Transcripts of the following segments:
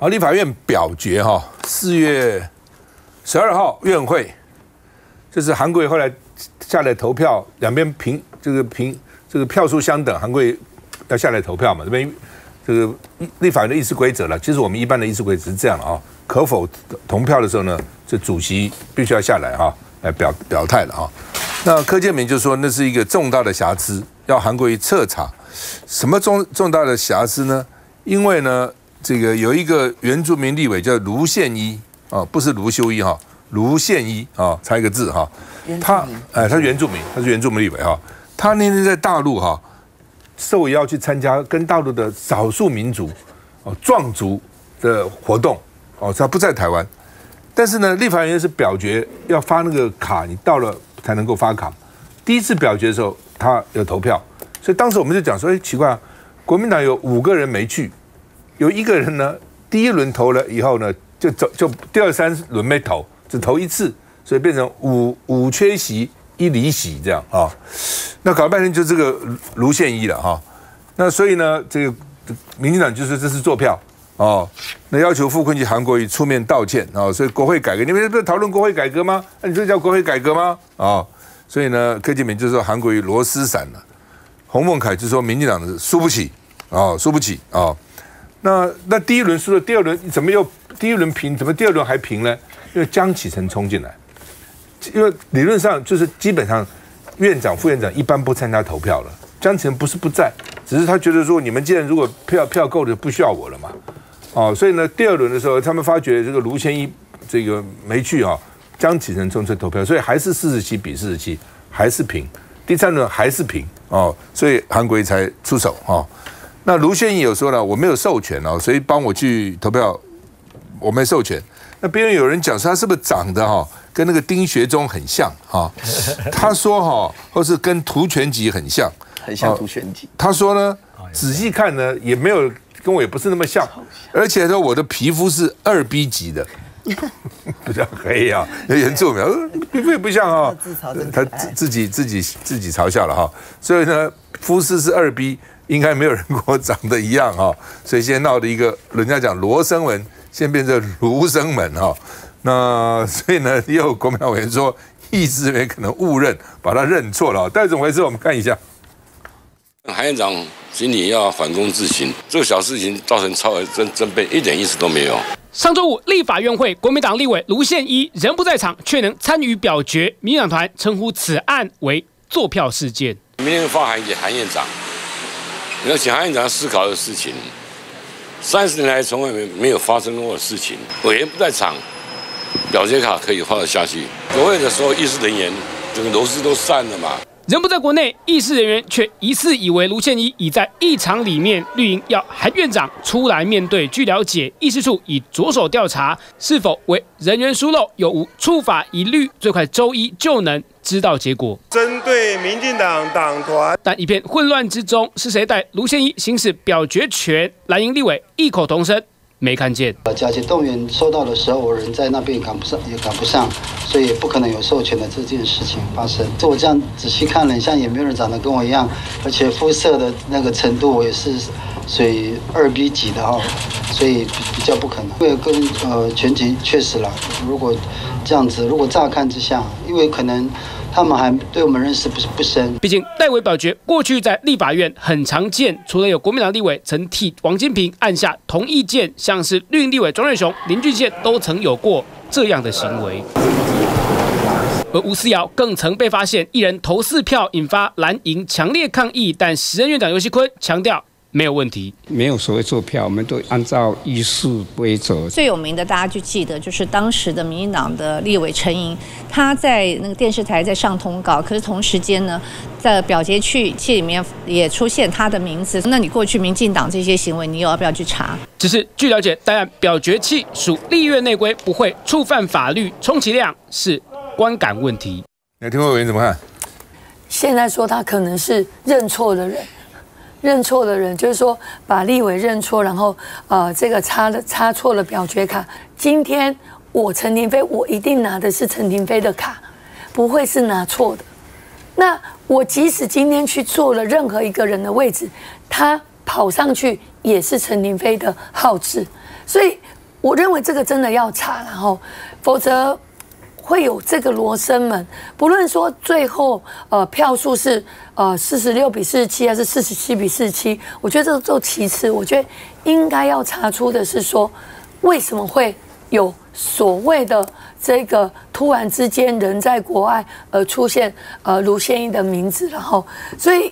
好，立法院表决哈，四月十二号院会，就是韩国瑜后来下来投票，两边平这个平这个票数相等，韩国瑜要下来投票嘛？这边这个立法院的议事规则了，其实我们一般的议事规则是这样啊，可否同票的时候呢，这主席必须要下来哈，来表表态了哈。那柯建明就说那是一个重大的瑕疵，要韩国瑜彻查。什么重重大的瑕疵呢？因为呢，这个有一个原住民立委叫卢宪一啊，不是卢修一哈，卢宪一啊，差一个字哈。他哎，他是原住民，他是原住民立委哈。他那天在大陆哈，受邀去参加跟大陆的少数民族哦壮族的活动哦，他不在台湾，但是呢，立法院是表决要发那个卡，你到了。才能够发卡。第一次表决的时候，他有投票，所以当时我们就讲说：“哎，奇怪啊，国民党有五个人没去，有一个人呢，第一轮投了以后呢，就走就第二三轮没投，只投一次，所以变成五五缺席一离席这样啊。那搞了半天就这个卢宪一了哈。那所以呢，这个民进党就说这是坐票。”哦，那要求傅昆萁、韩国瑜出面道歉啊，所以国会改革，你们不是讨论国会改革吗？那你这叫国会改革吗？啊，所以呢，柯建铭就说韩国瑜螺丝散了，洪孟凯就说民进党的输不起啊，输不起啊。那那第一轮输了，第二轮怎么又第一轮平，怎么第二轮还平呢？因为江启臣冲进来，因为理论上就是基本上院长、副院长一般不参加投票了，江启臣不是不在，只是他觉得说你们既然如果票票够了，不需要我了嘛。哦，所以呢，第二轮的时候，他们发觉这个卢千一这个没去啊，江启臣中车投票，所以还是四十七比四十七，还是平。第三轮还是平哦，所以韩国才出手哦。那卢轩义有说了，我没有授权哦，所以帮我去投票，我没授权。那别人有人讲说他是不是长得哈跟那个丁学忠很像哈？他说哈，或是跟涂全吉很像，很像涂全吉。他说呢，仔细看呢也没有。跟我也不是那么像，而且说我的皮肤是二 B 级的，比较黑啊，原住民，皮肤也不像啊，他自自己自己自己嘲笑了哈，所以呢，肤色是二 B，应该没有人跟我长得一样哈，所以现在闹的一个，人家讲罗生门，现在变成卢生门哈，那所以呢，也有国民党委员说，意志员可能误认，把他认错了，但怎么回事？我们看一下，韩院长。请你要反躬自省，这个小事情造成超额增增倍，一点意思都没有。上周五立法院会，国民党立委卢宪一人不在场，却能参与表决。民进党团称呼此案为坐票事件。明天发函给韩院长，你要请韩院长思考的事情，三十年来从来没没有发生过的事情。委员不在场，表决卡可以画得下去。国会的时候，议事人员整个螺丝都散了嘛。人不在国内，议事人员却疑似以为卢宪一已在议场里面，绿营要韩院长出来面对。据了解，议事处已着手调查是否为人员疏漏，有无触法疑虑，最快周一就能知道结果。针对民进党党团，但一片混乱之中，是谁带卢宪一行使表决权？蓝营立委异口同声。没看见。呃，假期动员收到的时候，我人在那边赶不上，也赶不上，所以不可能有授权的这件事情发生。就我这样仔细看了，像也没有人长得跟我一样，而且肤色的那个程度，我也是属于二 B 级的哈，所以比较不可能。因为跟呃全集确实了，如果这样子，如果乍看之下，因为可能。他们还对我们认识不不深，毕竟代为表决过去在立法院很常见，除了有国民党立委曾替王金平按下同意键，像是绿营立委庄瑞雄、林俊宪都曾有过这样的行为。而吴思瑶更曾被发现一人投四票，引发蓝营强烈抗议，但时任院长尤锡坤强调。没有问题，没有所谓做票，我们都按照议事规则。最有名的，大家就记得，就是当时的民进党的立委陈莹，他在那个电视台在上通告，可是同时间呢，在表决区器里面也出现他的名字。那你过去民进党这些行为，你有要不要去查？只是据了解，当然表决器属立院内规，不会触犯法律，充其量是观感问题。那听委员怎么看？现在说他可能是认错的人。认错的人就是说，把立委认错，然后呃，这个插了插错了表决卡。今天我陈廷飞，我一定拿的是陈廷飞的卡，不会是拿错的。那我即使今天去坐了任何一个人的位置，他跑上去也是陈廷飞的号志，所以我认为这个真的要查，然后否则会有这个罗生门。不论说最后呃票数是呃四十六比四十七还是四十七比四十七，我觉得这都其次，我觉得应该要查出的是说为什么会有所谓的这个突然之间人在国外而出现呃卢先义的名字，然后所以。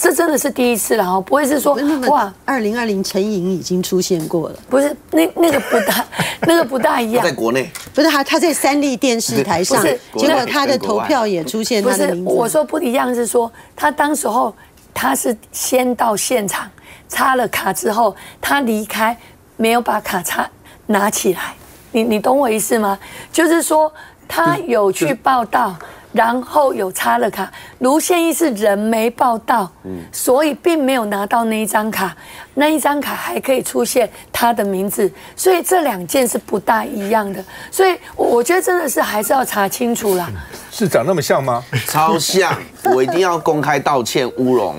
这真的是第一次了哈，不会是说哇，二零二零陈颖已经出现过了，不是那那个不大，那个不大一样，在国内不是他他在三立电视台上，结果他的投票也出现他的名字。我说不一样是说他当时候他是先到现场插了卡之后，他离开没有把卡插拿起来，你你懂我意思吗？就是说他有去报道。然后有插了卡，卢宪义是人没报到，所以并没有拿到那一张卡，那一张卡还可以出现他的名字，所以这两件是不大一样的，所以我觉得真的是还是要查清楚啦。是长那么像吗？超像，我一定要公开道歉乌龙。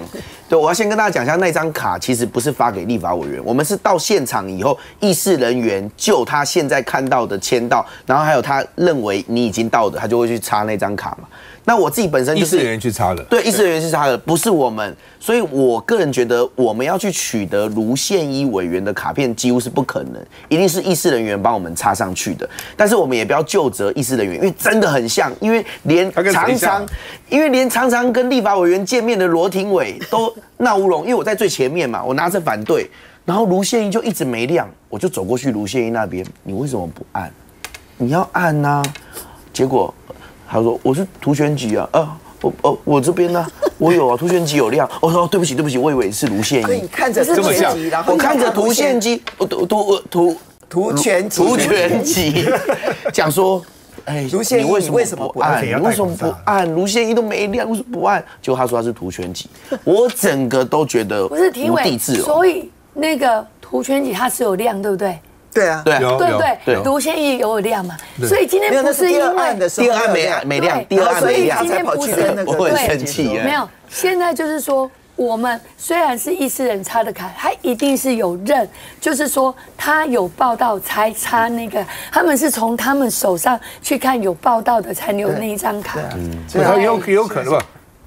对，我要先跟大家讲一下，那张卡其实不是发给立法委员，我们是到现场以后，议事人员就他现在看到的签到，然后还有他认为你已经到的，他就会去插那张卡嘛。那我自己本身就是人员去插的，对，议事人员去插的，不是我们。所以我个人觉得，我们要去取得卢宪一委员的卡片，几乎是不可能，一定是议事人员帮我们插上去的。但是我们也不要就责议事人员，因为真的很像，因为连常常，因为连常常跟立法委员见面的罗廷伟都闹乌龙，因为我在最前面嘛，我拿着反对，然后卢宪一就一直没亮，我就走过去卢宪一那边，你为什么不按？你要按呐，结果。他说：“我是图选局啊，啊，我哦，我这边呢，我有啊，图选机有量。我说对不起，对不起，我以为是卢宪一。看着图选机，然后我看着图宪机，我图图图图全图全机，讲说，哎，卢宪一为什么不按？你为什么不按？卢宪一都没亮，为什么不按？就他说他是图全机，我整个都觉得不是体委，所以那个图全机它是有亮，对不对？”对啊，对对对，卢先义有亮嘛？所以今天不是因为第二案没没亮，第二案没亮，今天不是我会生气。没有，现在就是说，我们虽然是议事人插的卡，他一定是有认，就是说他有报道才插那个，他们是从他们手上去看有报道的才留那一张卡。嗯，他有有可能吧？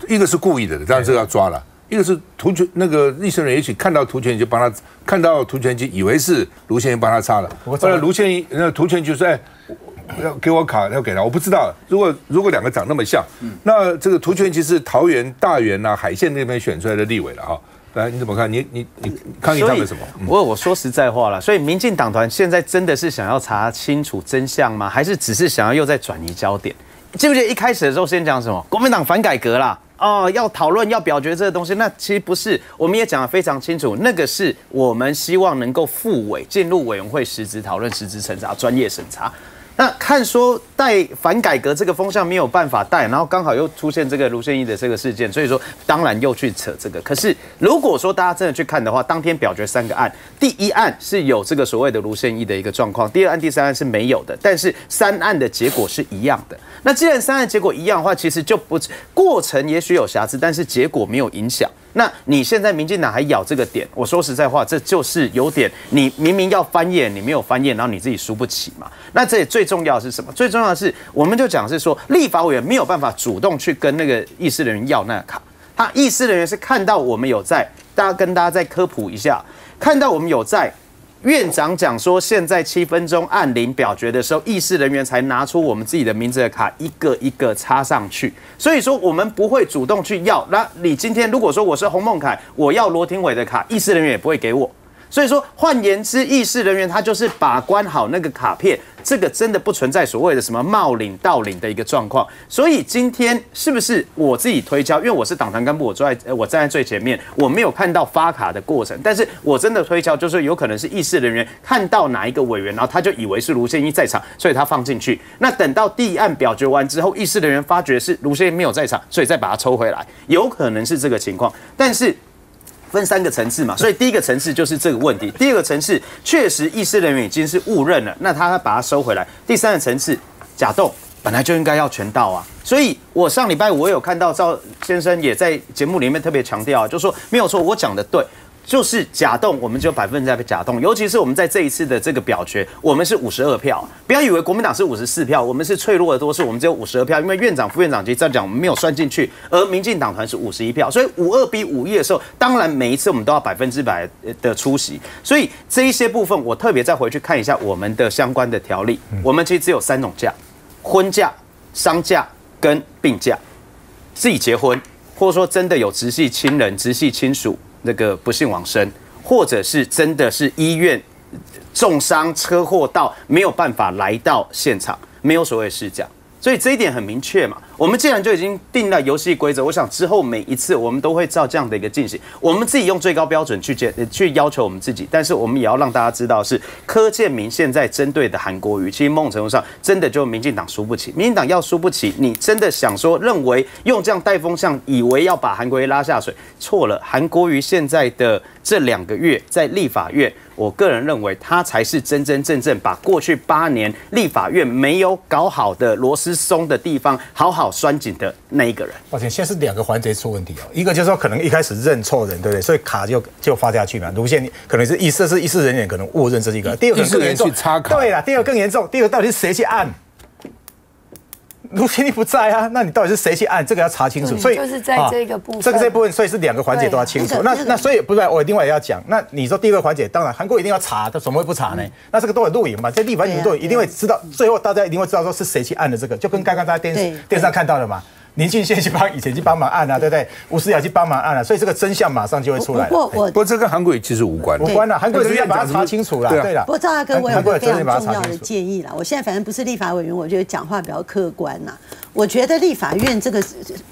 一个是故意的，这样就要抓了。一个是图权那个立生人，也许看到图权就帮他看到图权机，以为是卢宪一帮他插了。后来卢宪一那图权就说：“哎，要给我卡，要给他。”我不知道。如果如果两个长那么像，那这个图权机是桃园大园呐海线那边选出来的立委了哈。来，你怎么看？你你你抗议他们什么？我我说实在话了，所以民进党团现在真的是想要查清楚真相吗？还是只是想要又在转移焦点？记不记得一开始的时候先讲什么？国民党反改革啦。哦，要讨论要表决这个东西，那其实不是，我们也讲得非常清楚，那个是我们希望能够复委进入委员会实质讨论、实质审查、专业审查。那看说带反改革这个风向没有办法带，然后刚好又出现这个卢宪义的这个事件，所以说当然又去扯这个。可是如果说大家真的去看的话，当天表决三个案，第一案是有这个所谓的卢宪义的一个状况，第二案、第三案是没有的，但是三案的结果是一样的。那既然三案结果一样的话，其实就不过程也许有瑕疵，但是结果没有影响。那你现在民进党还咬这个点，我说实在话，这就是有点你明明要翻页，你没有翻页，然后你自己输不起嘛。那这里最重要的是什么？最重要的是，我们就讲是说，立法委员没有办法主动去跟那个议事人员要那个卡，他议事人员是看到我们有在，大家跟大家再科普一下，看到我们有在。院长讲说，现在七分钟按铃表决的时候，议事人员才拿出我们自己的名字的卡，一个一个插上去。所以说，我们不会主动去要。那你今天如果说我是洪孟凯，我要罗廷伟的卡，议事人员也不会给我。所以说，换言之，议事人员他就是把关好那个卡片，这个真的不存在所谓的什么冒领盗领的一个状况。所以今天是不是我自己推敲？因为我是党团干部，我坐在我站在最前面，我没有看到发卡的过程。但是我真的推敲，就是有可能是议事人员看到哪一个委员，然后他就以为是卢先一在场，所以他放进去。那等到第一案表决完之后，议事人员发觉是卢先一没有在场，所以再把它抽回来，有可能是这个情况。但是。分三个层次嘛，所以第一个层次就是这个问题。第二个层次确实议事人员已经是误认了，那他把它收回来。第三个层次假动本来就应该要全到啊，所以我上礼拜我有看到赵先生也在节目里面特别强调啊，就说没有错，我讲的对。就是假动，我们就百分之百假动。尤其是我们在这一次的这个表决，我们是五十二票，不要以为国民党是五十四票，我们是脆弱的多数，我们只有五十二票，因为院长、副院长级这样讲我们没有算进去，而民进党团是五十一票，所以五二比五一的时候，当然每一次我们都要百分之百的出席。所以这一些部分，我特别再回去看一下我们的相关的条例，我们其实只有三种假：婚假、丧假跟病假。自己结婚，或者说真的有直系亲人、直系亲属那个不幸往生，或者是真的是医院重伤、车祸到没有办法来到现场，没有所谓事假。所以这一点很明确嘛，我们既然就已经定了游戏规则，我想之后每一次我们都会照这样的一个进行，我们自己用最高标准去建去要求我们自己，但是我们也要让大家知道，是柯建明现在针对的韩国瑜，其实某种程度上真的就民进党输不起，民进党要输不起，你真的想说认为用这样带风向，以为要把韩国瑜拉下水，错了，韩国瑜现在的这两个月在立法院。我个人认为，他才是真真正正把过去八年立法院没有搞好的螺丝松的地方好好拴紧的那一个人。抱歉，现在是两个环节出问题哦。一个就是说，可能一开始认错人，对不对？所以卡就就发下去嘛。卢宪可能是意思是意识人员可能误认这是一个。第二个更严重，对了，第二个更严重。第二个到底是谁去按？卢天立不在啊，那你到底是谁去按？这个要查清楚。所以就是在这个部分，这个这部分，所以是两个环节都要清楚。那那所以不是我另外也要讲。那你说第一个环节，当然韩国一定要查，他怎么会不查呢？那这个都有录影嘛，在立法院都一定会知道，最后大家一定会知道说是谁去按的这个，就跟刚刚在电视电视上看到的嘛。林俊宪去帮以前去帮忙按啊，对不对？吴思雅去帮忙按啊，所以这个真相马上就会出来。不过我不过这跟韩国瑜其实无关，无关了。韩国瑜要把它查清楚了，对了。不过赵大哥，我有个非常重要的建议啦。我现在反正不是立法委员，我觉得讲话比较客观呐。我觉得立法院这个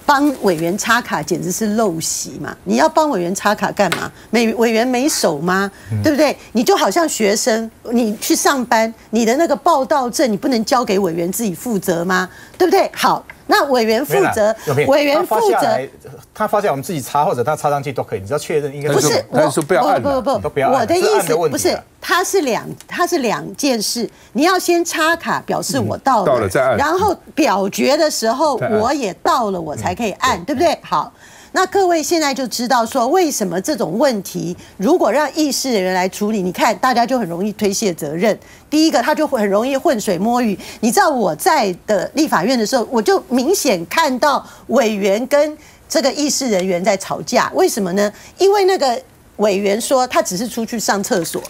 帮委员插卡简直是陋习嘛！你要帮委员插卡干嘛？委委员没手吗？对不对？你就好像学生，你去上班，你的那个报到证你不能交给委员自己负责吗？对不对？好。那委员负责，委员负责，他发现我们自己插或者他插上去都可以，你只要确认应该不是我不要不不不不，我的意思不是，它是两它是两件事，你要先插卡表示我到了，然后表决的时候我也到了，我才可以按，对不对？好。那各位现在就知道说，为什么这种问题如果让议事人员来处理，你看大家就很容易推卸责任。第一个，他就会很容易浑水摸鱼。你知道我在的立法院的时候，我就明显看到委员跟这个议事人员在吵架。为什么呢？因为那个委员说他只是出去上厕所。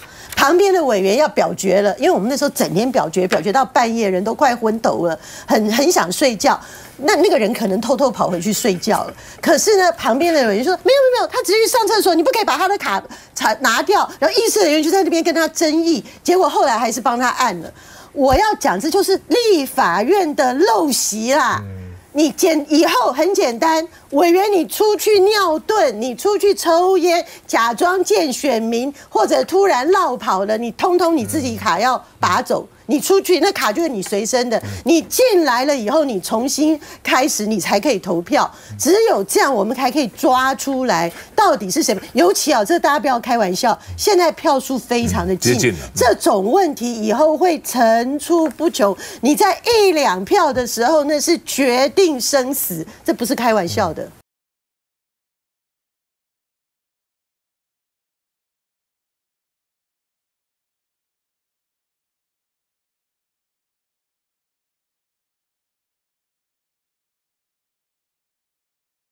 旁边的委员要表决了，因为我们那时候整天表决，表决到半夜，人都快昏头了，很很想睡觉。那那个人可能偷偷跑回去睡觉了。可是呢，旁边的委员说：“没有没有没有，他只是去上厕所，你不可以把他的卡查拿掉。”然后议事人员就在那边跟他争议，结果后来还是帮他按了。我要讲，这就是立法院的陋习啦。你简以后很简单，委员你出去尿遁，你出去抽烟，假装见选民，或者突然绕跑了，你通通你自己卡要拔走。你出去那卡就是你随身的，你进来了以后，你重新开始，你才可以投票。只有这样，我们才可以抓出来到底是谁。尤其啊，这大家不要开玩笑，现在票数非常的近，这种问题以后会层出不穷。你在一两票的时候，那是决定生死，这不是开玩笑的。